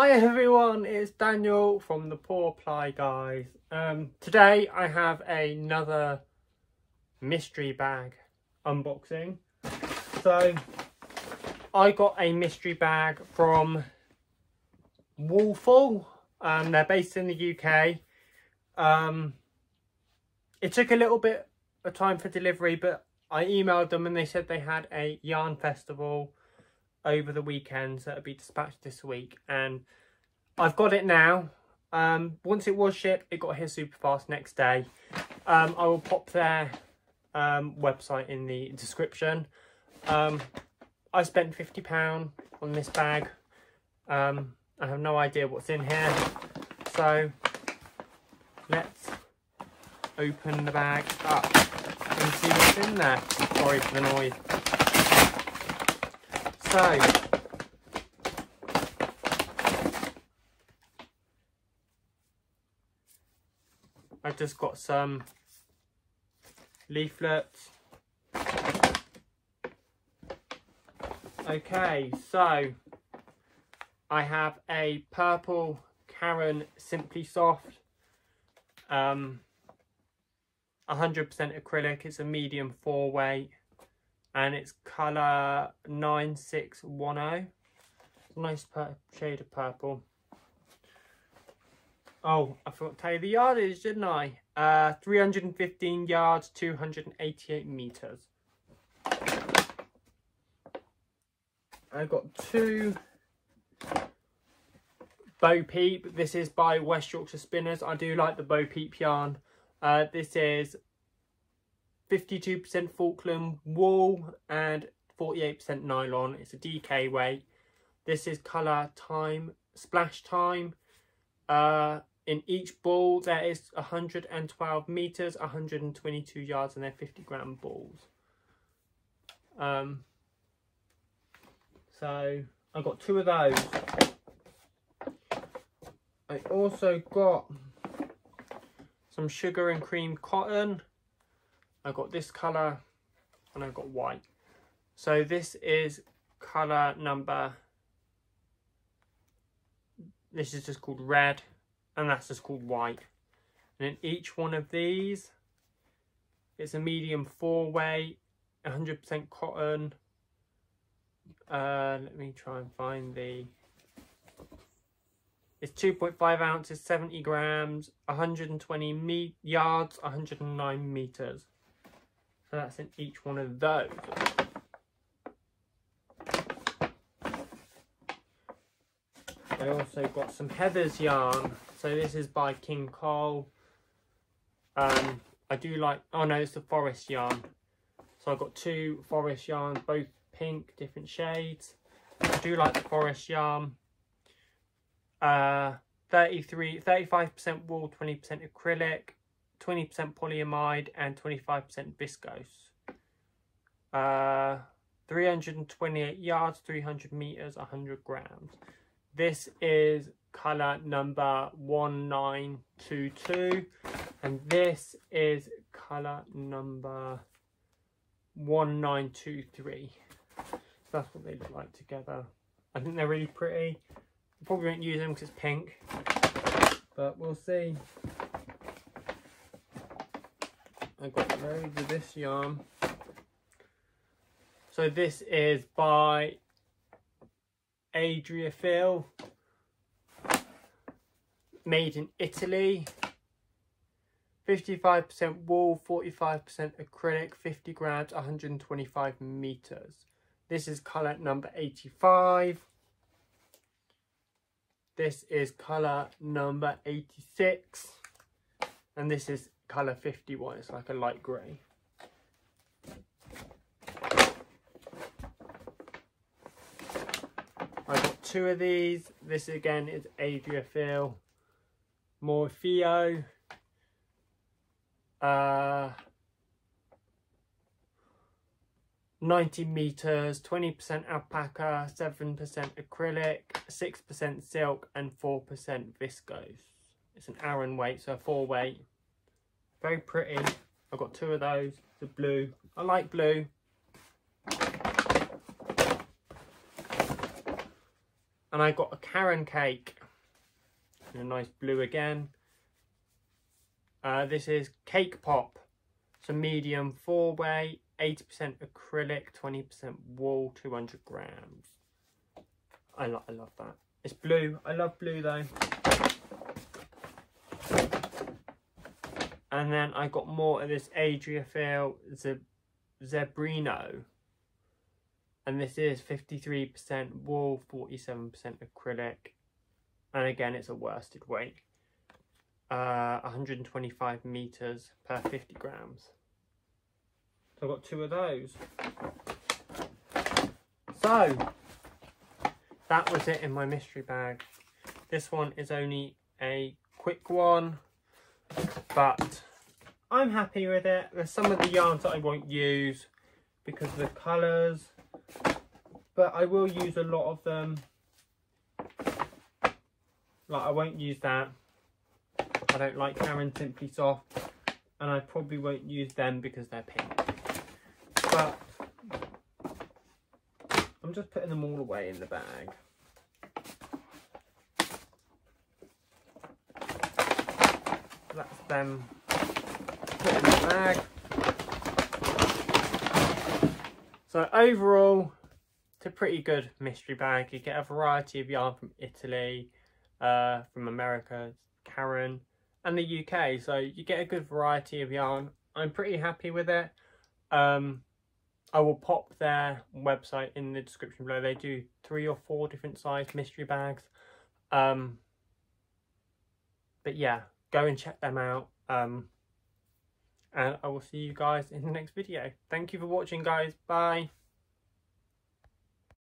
Hi everyone, it's Daniel from the Paw Ply Guys. Um, today I have another mystery bag unboxing. So I got a mystery bag from Woolfull. Um, they're based in the UK. Um, it took a little bit of time for delivery, but I emailed them and they said they had a yarn festival over the weekend, so it'll be dispatched this week. And I've got it now. Um, once it was shipped, it got here super fast next day. Um, I will pop their um, website in the description. Um, I spent £50 on this bag. Um, I have no idea what's in here. So let's open the bag up and see what's in there. Sorry for the noise. I've just got some leaflets. Okay, so I have a purple Caron Simply Soft. Um, 100% acrylic. It's a medium four weight and it's colour 9610. Nice shade of purple. Oh, I forgot to tell you the yardage, didn't I? Uh, 315 yards, 288 metres. I've got two Bo Peep. This is by West Yorkshire Spinners. I do like the Bo Peep yarn. Uh, this is 52% Falkland wool and 48% nylon. It's a DK weight. This is colour time, splash time. Uh, in each ball there is 112 metres, 122 yards and they're 50 gram balls. Um, so I got two of those. I also got some sugar and cream cotton I got this colour and I've got white. So this is colour number, this is just called red and that's just called white. And in each one of these, it's a medium four way, 100% cotton. Uh, let me try and find the, it's 2.5 ounces, 70 grams, 120 me yards, 109 meters. So that's in each one of those. I also got some Heather's yarn. So this is by King Cole. Um, I do like, oh no, it's the forest yarn. So I've got two forest yarns, both pink, different shades. I do like the forest yarn. Uh, 33, 35% wool, 20% acrylic. 20% polyamide and 25% viscose. Uh, 328 yards, 300 meters, 100 grams. This is color number 1922 and this is color number 1923. So That's what they look like together. I think they're really pretty. Probably won't use them because it's pink, but we'll see. I got loads of this yarn. So this is by Adriafil, made in Italy. 55% wool, 45% acrylic, 50 grams, 125 meters. This is colour number 85. This is colour number 86. And this is colour 51. It's like a light grey. I got two of these. This again is Adriafil Morpheo. Uh, 90 meters, 20% alpaca, 7% acrylic, 6% silk, and 4% viscose. It's an Aran weight, so a four weight. Very pretty. I've got two of those. The blue. I like blue. And I got a Caron cake in a nice blue again. Uh, this is Cake Pop. It's a medium four way, 80% acrylic, 20% wool, 200 grams. I, lo I love that. It's blue. I love blue though. And then I got more of this Adriafil Ze Zebrino. And this is 53% wool, 47% acrylic. And again, it's a worsted weight. Uh, 125 meters per 50 grams. So I've got two of those. So, that was it in my mystery bag. This one is only a quick one, but I'm happy with it. There's some of the yarns that I won't use because of the colours, but I will use a lot of them. Like I won't use that. I don't like Caron Simply Soft, and I probably won't use them because they're pink. But I'm just putting them all away in the bag. That's them put in the bag. So overall, it's a pretty good mystery bag. You get a variety of yarn from Italy, uh, from America, Caron, and the UK. So you get a good variety of yarn. I'm pretty happy with it. Um, I will pop their website in the description below. They do three or four different size mystery bags. Um, but yeah, go and check them out. Um, and I will see you guys in the next video. Thank you for watching, guys. Bye.